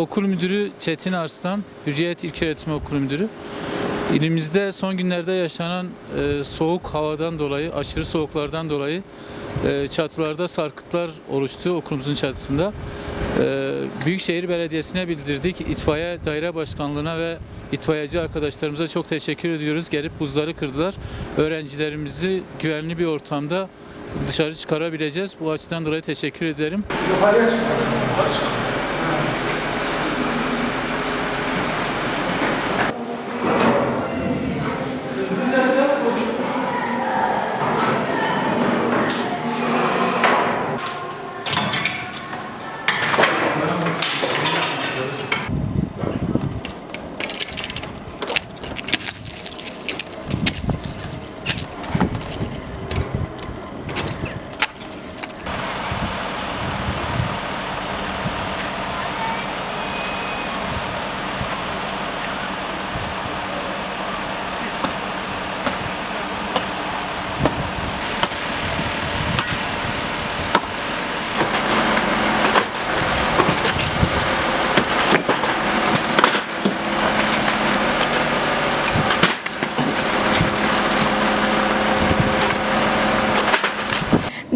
Okul müdürü Çetin Arslan, Hürriyet İlköğretim Okulu Müdürü. İlimizde son günlerde yaşanan e, soğuk havadan dolayı, aşırı soğuklardan dolayı e, çatılarda sarkıtlar oluştu okulumuzun çatısında. E, Büyükşehir Belediyesi'ne bildirdik. İtfaiye Daire Başkanlığı'na ve itfaiyeci arkadaşlarımıza çok teşekkür ediyoruz. Gelip buzları kırdılar. Öğrencilerimizi güvenli bir ortamda dışarı çıkarabileceğiz. Bu açıdan dolayı teşekkür ederim. Yukarıya çıkalım.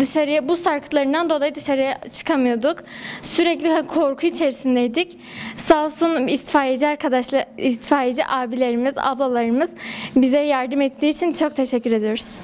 Dışarıya bu sarkıtlarından dolayı dışarıya çıkamıyorduk. Sürekli korku içerisindeydik. Sağ olsun itfaiyeci arkadaşlar, itfaiyeci abilerimiz, ablalarımız bize yardım ettiği için çok teşekkür ediyoruz.